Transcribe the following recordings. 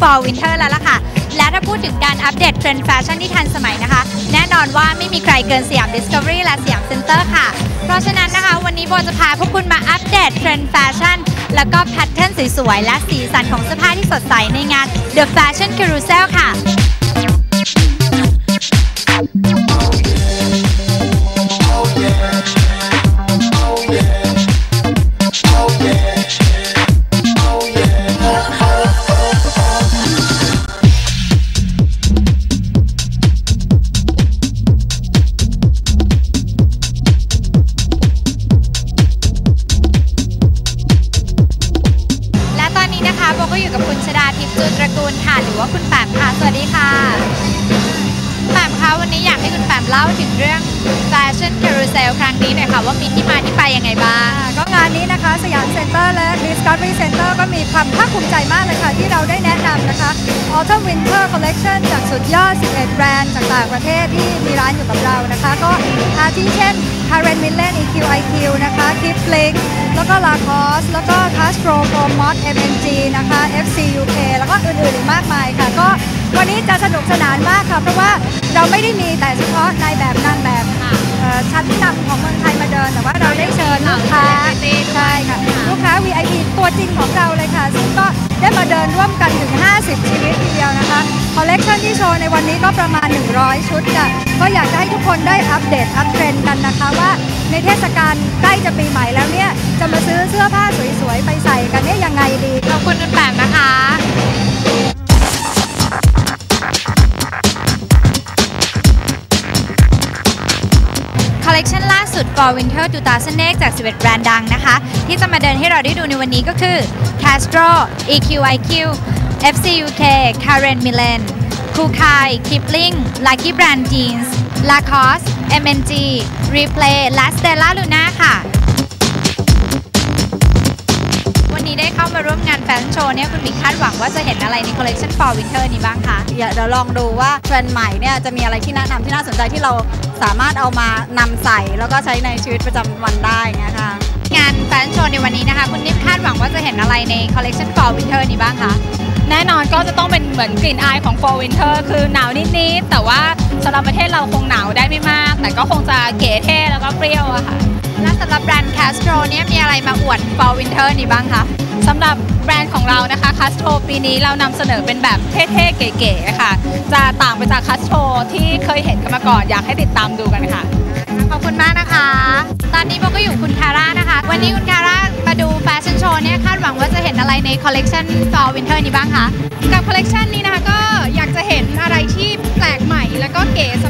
Fall Winter แล้วล่ะค่ะ และถ้าพูดถึงการอัปเดตเทรนด์แฟชั่นที่ทันสมัยนะคะ แน่นอนว่าไม่มีใครเกินสยาม Discovery และสยามเซ็นเตอร์ค่ะ เพราะฉะนั้นนะคะ วันนี้โบจะพาพวกคุณมาอัปเดตเทรนด์แฟชั่นแล้วก็ pattern สวยๆ และสีสันของเสื้อผ้าที่สดใสในงาน The Fashion Carousel ค่ะ เล่าถึงเรื่อง Fashion Carousel ครั้งนี้หน่อยค่ะว่ามีที่มาที่ไปยังไงบ้าง ก็งานนี้นะคะสยามเซ็นเตอร์และ Discovery Center ก็มีความภาคภูมิใจมากเลยค่ะ ที่เราได้แนะนำนะคะ Autumn Winter Collection จากสุดยอด 11 แบรนด์จากต่างประเทศที่มีร้านอยู่กับเรานะคะ ก็อาทิเช่น Karen Millen EQIQ นะคะ Kipling แล้วก็ Lacoste แล้วก็ Castro Pro Mod MNG นะคะ FC UK แล้วก็อื่นๆอีกมากมายค่ะก็ วันนี้จะสนุกสนานมากค่ะ เพราะว่าเราไม่ได้มีแต่เฉพาะนายแบบนางแบบชั้นนำของเมืองไทยมาเดิน แต่ว่าเราได้เชิญลูกค้าใช่ค่ะลูกค้า VIP ตัวจริงของเราเลยค่ะ ซึ่งก็ได้มาเดินร่วมกันถึง 50 ชีวิตทีเดียวนะคะคอลเลกชันที่โชว์ในวันนี้ก็ประมาณ 100 ชุดค่ะก็อยากจะให้ทุกคนได้อัปเดตอัปเทรนด์กันนะคะว่าในเทศกาลใกล้จะปีใหม่แล้วเนี่ยจะมาซื้อเสื้อผ้าสวยๆไปใส่กันเนี่ยยังไงดีขอบคุณคุณแปมนะคะ ชันล่าสุด Fall Winter 2008จาก 11 แบรนด์ดังนะคะ ที่จะมาเดินให้เราได้ดูในวันนี้ก็คือ Castro EQIQ FCUK Karen Millen Kookai Kipling Lucky Brand Jeans Lacoste MNG Replay และ Stella Luna ค่ะ นนี้ได้เข้ามาร่วมงานแฟชั่นโชว์เนี่ยคุณบิ๊กคาดหวังว่าจะเห็นอะไรในคอลเลกชัน Fall Winter นี้บ้างคะเดี๋ยวลองดูว่าเทรนด์ใหม่เนี่ยจะมีอะไรที่แนะนำที่น่าสนใจที่เราสามารถเอามานำใส่แล้วก็ใช้ในชีวิตประจำวันได้เงี้ยค่ะงานแฟชั่นโชว์ในวันนี้นะคะ คุณนิมคาดหวังว่าจะเห็นอะไรในคอลเลกชัน Fall Winter นี้บ้างคะแน่นอนก็จะต้องเป็นเหมือนกลิ่นอายของ Fall Winter คือหนาวนิดๆแต่ว่าสำหรับประเทศเราคงหนาวได้ไม่มาก แต่ก็คงจะเก๋เท่แล้วก็เปรี้ยวอะค่ะ และสำหรับแบรนด์ Castro เนี่ยมีอะไรมาอวด Fall Winter นี้บ้างคะสำหรับแบรนด์ของเรานะคะ Castro ปีนี้เรานำเสนอเป็นแบบเท่ๆ เก๋ๆ ค่ะ จะต่างไปจาก Castro ที่เคยเห็นกันมาก่อน อยากให้ติดตามดูกันค่ะ ขอบคุณมากนะคะ ตอนนี้โบก็อยู่คุณคาร่านะคะ วันนี้คุณคาร่ามาดูแฟชั่นโชว์เนี่ยคาดหวังว่าจะเห็นอะไรในคอลเลกชัน Fall Winter นี้บ้างคะ กับคอลเลกชันนี้นะคะก็อยากจะเห็นอะไรที่แปลกใหม่แล้วก็เก๋ส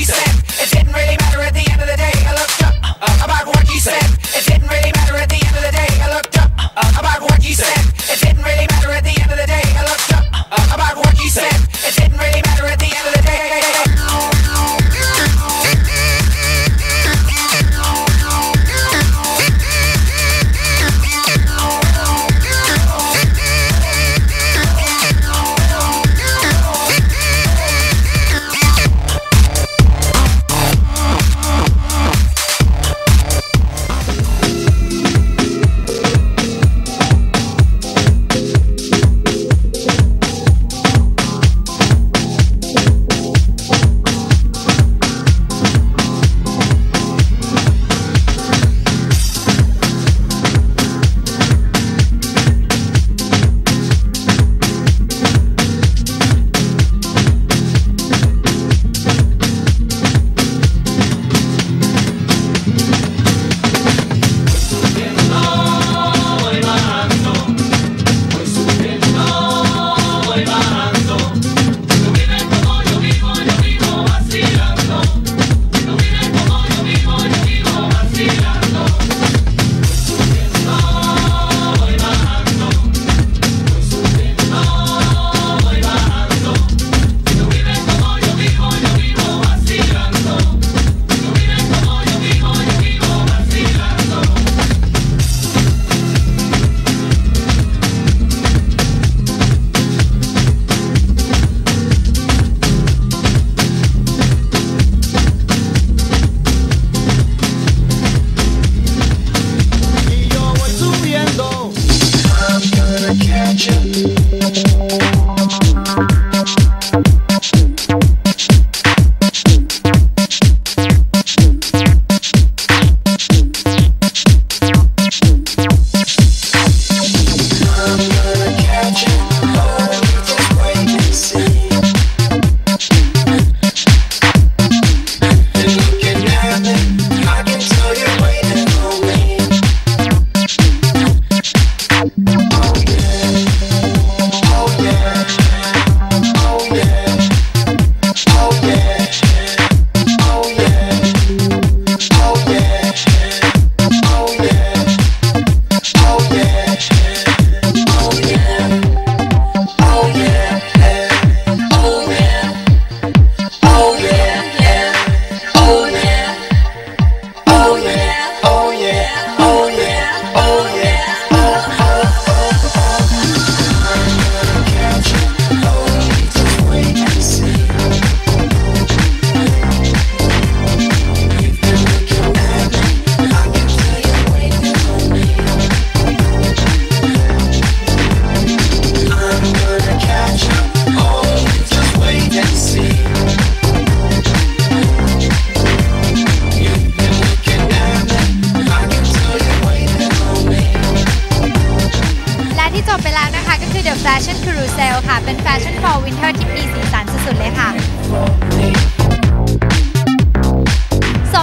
she say.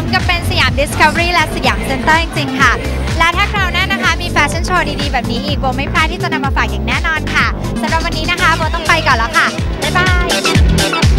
มกับเป็นสยามดิสカเวอรี่และสยามเซ็นเตอร์จริงๆค่ะ และถ้าคราวหน้านะคะมีแฟชั่นโชว์ดีๆ แบบนี้อีกโบไม่พลาดที่จะนำมาฝากอย่างแน่นอนค่ะสำหรับวันนี้นะคะโบต้องไปก่อนแล้วค่ะ บ๊ายบาย